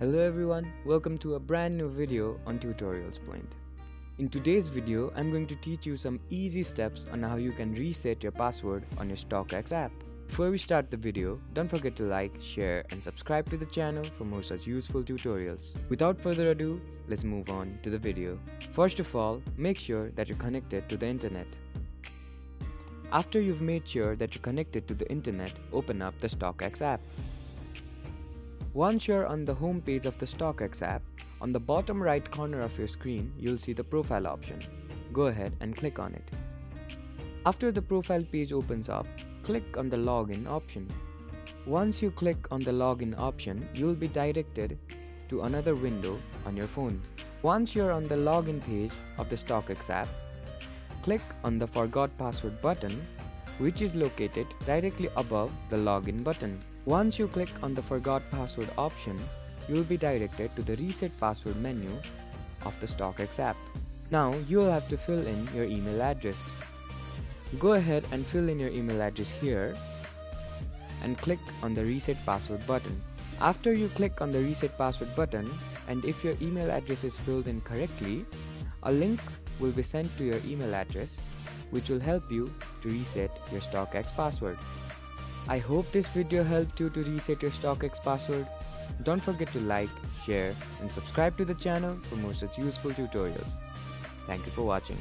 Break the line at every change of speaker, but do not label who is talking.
Hello everyone, welcome to a brand new video on Tutorials Point. In today's video, I'm going to teach you some easy steps on how you can reset your password on your StockX app. Before we start the video, don't forget to like, share and subscribe to the channel for more such useful tutorials. Without further ado, let's move on to the video. First of all, make sure that you're connected to the internet. After you've made sure that you're connected to the internet, open up the StockX app. Once you're on the home page of the StockX app, on the bottom right corner of your screen, you'll see the profile option. Go ahead and click on it. After the profile page opens up, click on the login option. Once you click on the login option, you'll be directed to another window on your phone. Once you're on the login page of the StockX app, click on the Forgot Password button, which is located directly above the login button. Once you click on the Forgot Password option, you will be directed to the Reset Password menu of the StockX app. Now you will have to fill in your email address. Go ahead and fill in your email address here and click on the Reset Password button. After you click on the Reset Password button and if your email address is filled in correctly, a link will be sent to your email address which will help you to reset your StockX password. I hope this video helped you to reset your StockX password. Don't forget to like, share and subscribe to the channel for more such useful tutorials. Thank you for watching.